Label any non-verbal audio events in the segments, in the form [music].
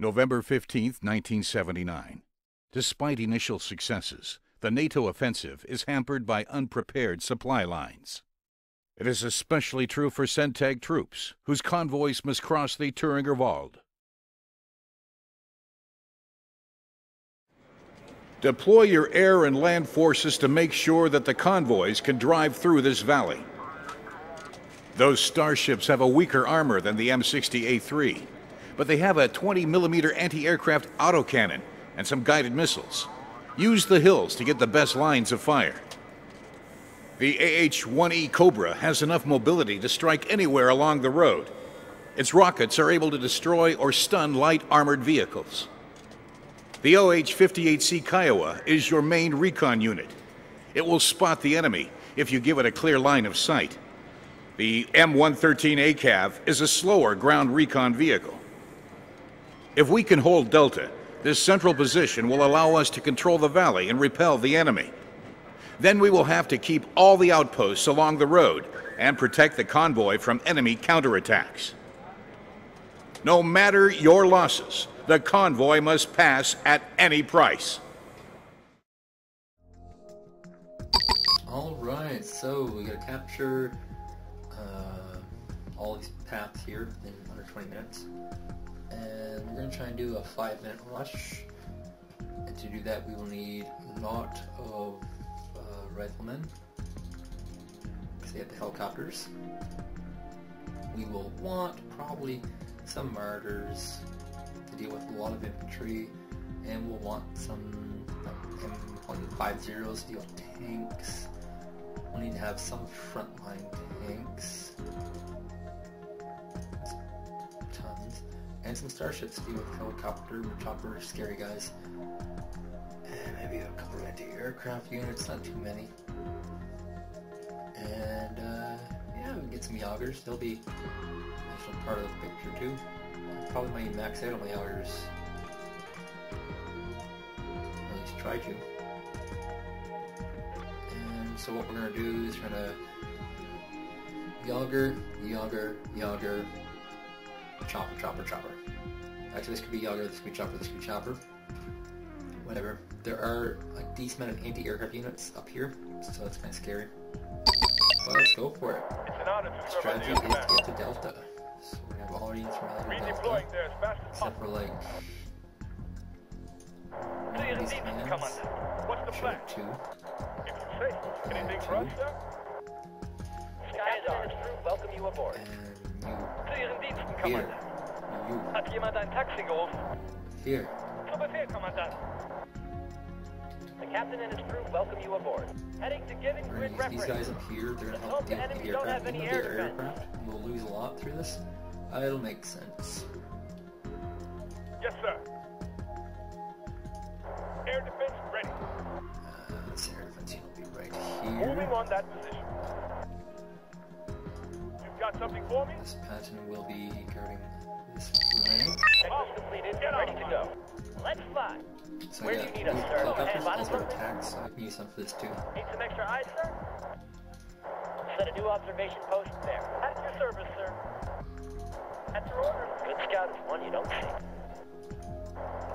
November 15, 1979. Despite initial successes, the NATO offensive is hampered by unprepared supply lines. It is especially true for CENTAG troops, whose convoys must cross the Thüringer Wald. Deploy your air and land forces to make sure that the convoys can drive through this valley. Those starships have a weaker armor than the M60A3, but they have a 20 millimeter anti-aircraft autocannon and some guided missiles. Use the hills to get the best lines of fire. The AH-1E Cobra has enough mobility to strike anywhere along the road. Its rockets are able to destroy or stun light armored vehicles. The OH-58C Kiowa is your main recon unit. It will spot the enemy if you give it a clear line of sight. The M113 ACAV is a slower ground recon vehicle. If we can hold Delta, this central position will allow us to control the valley and repel the enemy. Then we will have to keep all the outposts along the road and protect the convoy from enemy counterattacks. No matter your losses, the convoy must pass at any price. Alright, so we gotta capture uh, all these paths here in under 20 minutes. And we're gonna try and do a 5 minute rush. And to do that we will need a lot of uh, riflemen. They have the helicopters. We will want probably some Marders to deal with a lot of infantry. And we'll want some M150s to deal with tanks. We'll need to have some frontline tanks. Some starships deal with helicopter, chopper, scary guys. And maybe a couple of anti-aircraft units, not too many. And uh, yeah, we can get some Jagers. They'll be actual part of the picture too. Probably might max out on my Jagers. At least try to. And so what we're gonna do is we're gonna Yager, Yager, Yager, chopper, chopper, chopper. Actually, this could be Yager, this could be chopper, this could be chopper. Whatever. There are a decent amount of anti-aircraft units up here, so that's kind of scary. But let's go for it. It's an honor to serve Strategy is to get to Delta. So gonna have all units from Delta, Redeploying there as fast as except for possible. like these commands. Commander. What's the plan? Two. If you say. Anything for us, sir? Sky is ours. Welcome you aboard. And you Clear indeed, Mr. here. Commander. You Hat jemand ein Taxi gerufen? here. Zu Befehl, Kommandant. The captain and his crew welcome you aboard. Heading to giving grid gonna these guys up here. They're gonna help the with enemy don't aircraft. have any air defense. aircraft, we'll lose a lot through this. Uh, it'll make sense. Yes, sir. Air defense ready. Uh, this air defense unit will be right here. Moving on that position. You've got something for me? This Patton will be guarding this flank. All completed. Ready to go. Let's fly. So Where yeah, do you need us, these sir? helicopters Head also bottom. attack, so I can use some for this too. Need some extra eyes, sir? Set a new observation post there. At your service, sir. At your orders. Good scout is one you don't see.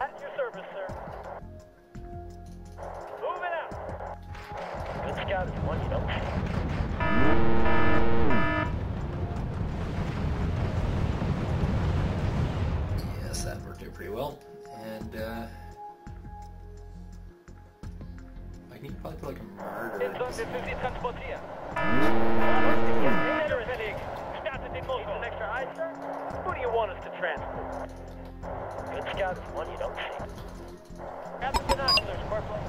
At your service, sir. Moving out. Good scout is one you don't see. That worked out pretty well. And uh, I need probably put like a Marder. Den sollen wir für Sie transportieren. Hinterweg. Startet den Motor. Need some extra eyes, sir? Who do you want us to transport? Good scout is one you don't see. Grab the binoculars, Corporal.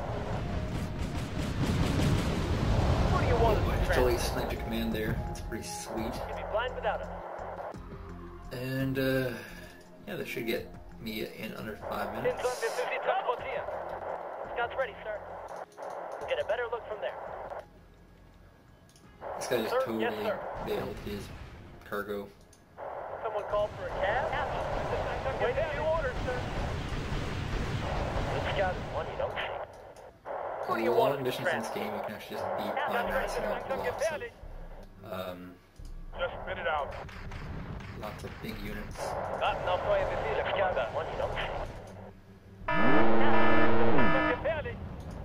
Who do you want us to Actually, transport? sniper command there. It's pretty sweet. You'd be blind without us. And uh, yeah, that should get me in under five minutes. sollen wir für Sie transportieren. Scout's ready, sir. Get a better look from there. This guy just Sir, totally yes, bailed his cargo. Someone called for a cab? Wait till you order, sir. Good scout is one you don't see. Who do you want of us to missions in this game you can actually just beat by maxing out the lots of um, Just spit it out. Lots of big units. Warten auf neue Befehle, Commander. One you don't see. Gefährlich!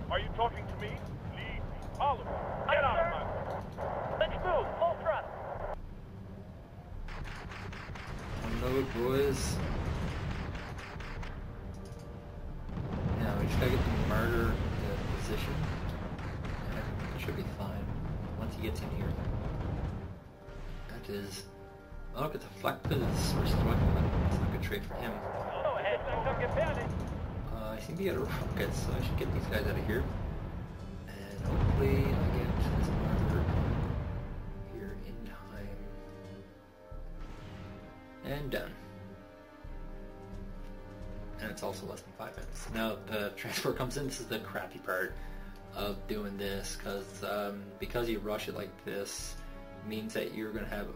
Are you talking to me? Leave me. All of you. Get out of my Let's move, full thrust. Unload, boys. Now we just gotta get the Marder in position. And everything should be fine once he gets in here. That is. Oh, look at the flak is we're. It's not a good trade for him. Uh, I seem to be out of rockets, so I should get these guys out of here. And hopefully I get this Marder here in time. And done. And it's also less than five minutes. Now the [laughs] transport comes in. This is the crappy part of doing this, because um, because you rush it like this, means that you're gonna have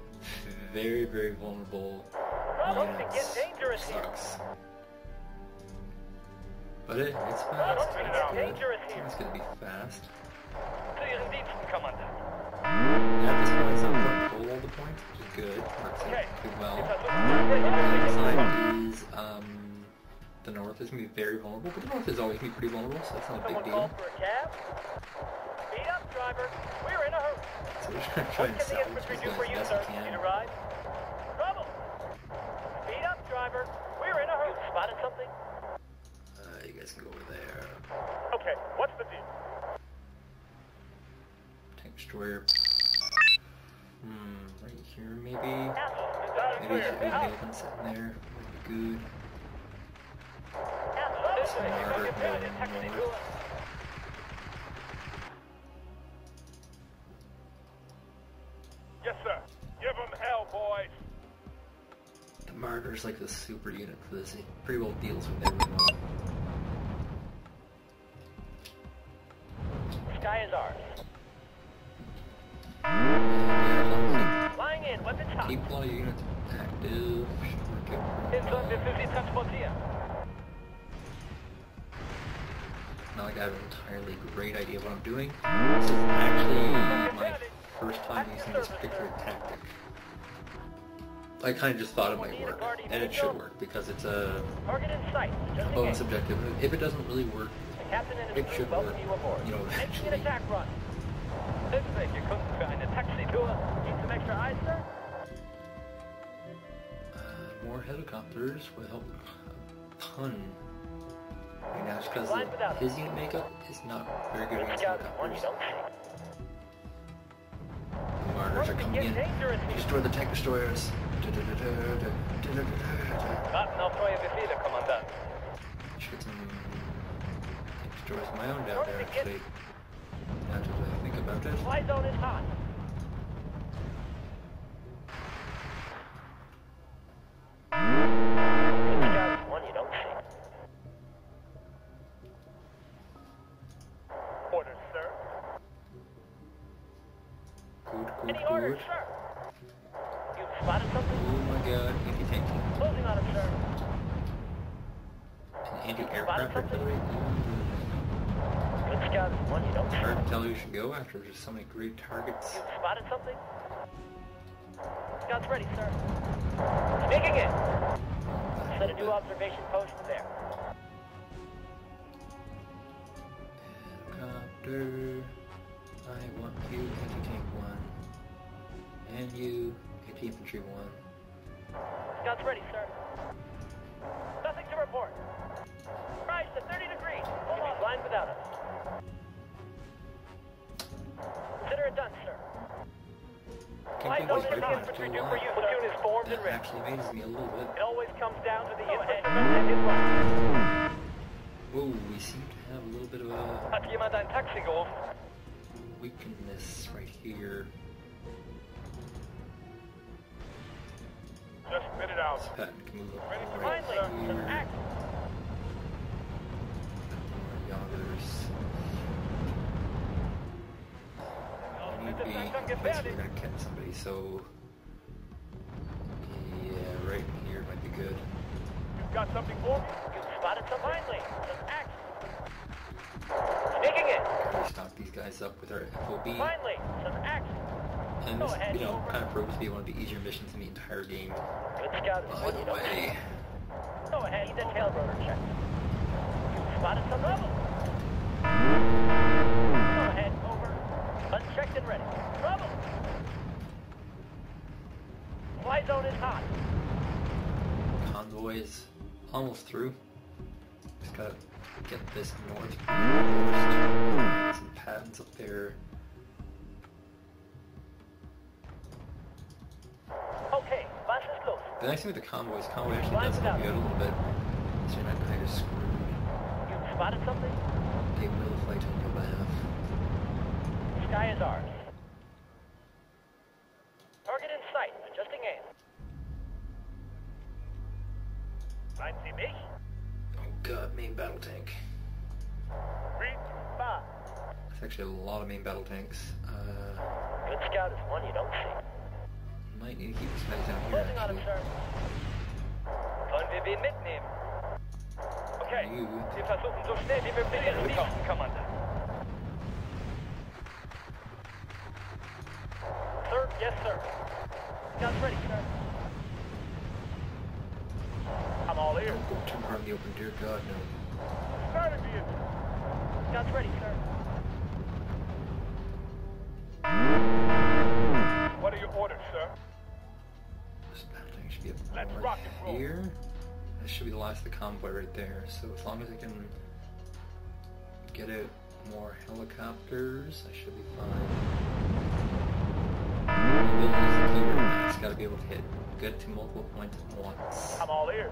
very very vulnerable Problem to units. get dangerous here. Sucks. But it, it's fast. To It's good. It's gonna be fast. Zu Ihren Diensten, Commander. At this point, it's not important to hold all the points, which is good. Works out Okay. pretty well. The other das side is um, the north is gonna be very vulnerable, but the north is always gonna be pretty vulnerable, so it's not a big deal. Driver. We're in a hurry. So we're gonna try What and can the infantry do for you, sir? Need a ride? Trouble. Speed up, driver. We're in a hurry. You spotted something? Uh, you guys can go over there. Okay, what's the deal? Tank destroyer. Hmm, right here maybe. Maybe should leave the open sitting there. Would be good. Castle. This The Marder's like the super unit for this. It pretty well deals with everyone. Sky is ours. Flying in. Weapons hot. keep a lot of your units active. Should work out pretty Den sollen wir well. für Sie transportieren. Not like I have an entirely great idea of what I'm doing. This is actually my first time using this particular tactic. I kind of just thought it might work, and it should work because it's a Target in sight. Just in bonus objective. If it doesn't really work, The captain and his It should work, you know, eventually. attack run. Irgendwelche Kunden für eine Need some extra eyes, sir? uh, more helicopters will help a ton. Right now, because his unit makeup is not very good against scout. One you helicopters. The Marders are coming in. Destroy the tank destroyers. Warten auf neue Befehle, Kommandant. Should get some tank destroyers my own down there, actually. Now that I uh, think about it. Fly zone is hot. You don't see. Hard to tell who should go after. There's so many great targets. You've spotted something? Scouts ready, sir. Sneaking in. Set a new observation post there. Helicopter. I want you, anti-tank one. And you, anti-infantry one. Scouts ready, sir. Nothing to report. Fly Can't zone believe is this the infantry do for you. Platoon is formed and ready. actually amazes me a little bit. It always comes down to the oh, infantryman and. Whoa, we seem to have a little bit of a Hat jemand ein Taxi gerufen? weakness right here. Just spit it out. Patton can move up Ready for right Finally, here. act. More Yoggers. To be a place where gonna catch somebody, so yeah, right here might be good. You've got something for me? You've spotted some finally. Some act. Sneaking in. Can we stock these guys up with our FOB? Finally, some act. And this, you know, kind of proves to be one of the easier missions in the entire game. Good scout By the way, Go ahead, a tail rotor check. You spotted some rebels. Ready. Trouble. Zone is hot. convoy is almost through. Just gotta get this north first. Some Pattons up there. Okay, bus is close. The nice thing with the convoy is convoy actually does help you out a little bit. So you're not kind of screwed. You spotted something? They will fight on your behalf. The Sky is ours. Actually a lot of main battle tanks. Uh, Good scout is one you don't see. might need to keep this guy down here Closing on him, sir. Sollen wir wen mitnehmen? Okay, You. wir versuchen so schnell wie möglich Ihren Commander. Sir, yes, sir. Scouts ready, sir. I'm all ears. Don't go too hard in the open, dear god, no. Engine. Scouts ready, sir. Your orders, sir? This tank should be up Let's rock and roll. here. That should be the last of the convoy right there. So as long as I can get out more helicopters, I should be fine. Mobility is the key right now. It's got to be able to hit, get to multiple points at once. I'm all ears.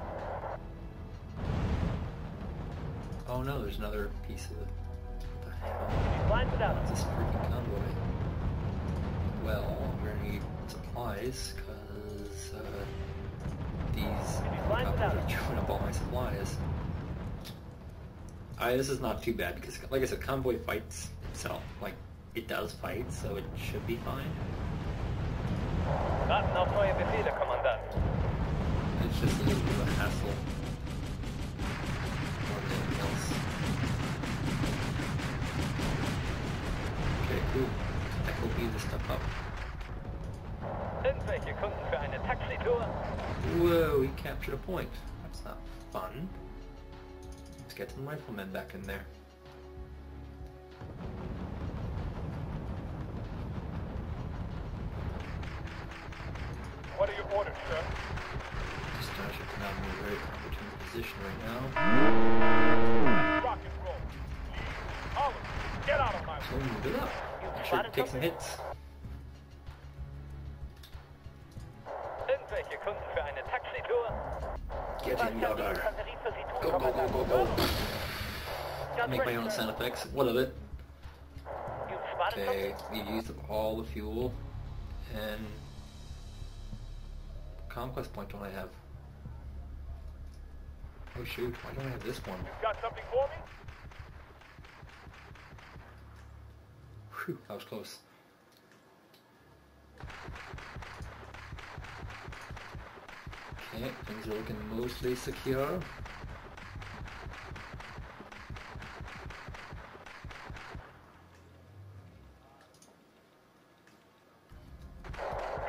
Oh no, there's another piece of it. What the hell? Lines it out. This freaking convoy? Well, gonna need supplies, cause uh, these Lines it out. helicopters are chewing up all my supplies. I, this is not too bad because, like I said, convoy fights itself. Like, it does fight, so it should be fine. Warten auf neue Befehle, Kommandant. It's just a little bit of a hassle. Up. Irgendwelche Kunden für eine Taxitour? Whoa, he captured a point. That's not fun. Let's get some riflemen back in there. What are your orders, sir? Just uh, should come out in a very opportune position right now. Rock and roll. Lead. Oliver, get out of my So way. move it up. Make sure to take some hits. Irgendwelche Kunden für eine Taxitour? Get Was him, kann die Yodar. Infanterie für Sie tun, Go, go, go, go, go. Scouts Make my own sound effects. What of it? Okay, you used up all the fuel. And... Conquest point don't I have? Oh shoot, why don't I have this one? Got something for me? Whew, that was close. Okay, things are looking mostly secure.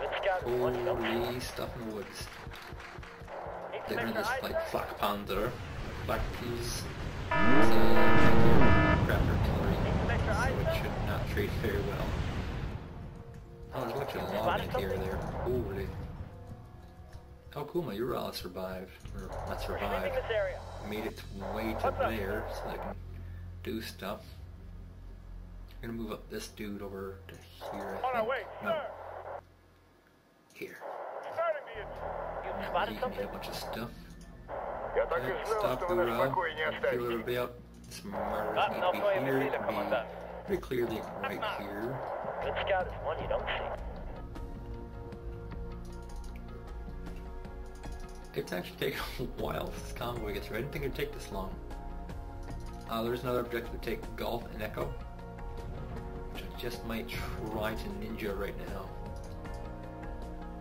Good scout is one you don't see. Holy stuff in the woods. They're in extra this like flak black peas. Crap artillery, some extra so it should not trade very well. Oh, there's actually a lot in here there. Holy. How Talcuma, your rod survived, or not survived, made its way to there so I can do stuff. I'm gonna move up this dude over to here. I On our way, no. sir. Here. You've spotted something? a bunch of stuff. Yeah, okay, stop the road. Kill a out. It's Marders need to be here. Pretty clearly right [laughs] here. Good scout is one you don't see. It's actually taking [laughs] a while for this convoy gets here. I didn't think it'd take this long. Uh, there's another objective to take Golf and Echo. Which I just might try to ninja right now.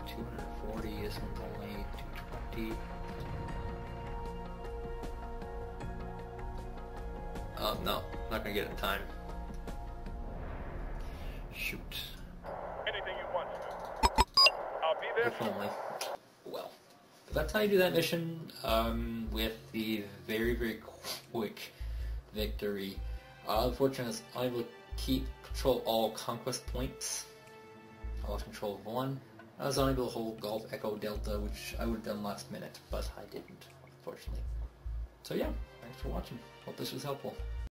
240, this one's only 220. Oh, no, not gonna get it in time. Shoot. Anything you want, sir. if only. That's how you do that mission um, with the very, very quick victory. Uh, unfortunately, I was unable to keep control all conquest points. I lost control of one. I was unable to hold Golf Echo Delta, which I would have done last minute, but I didn't, unfortunately. So yeah, thanks for watching. Hope this was helpful.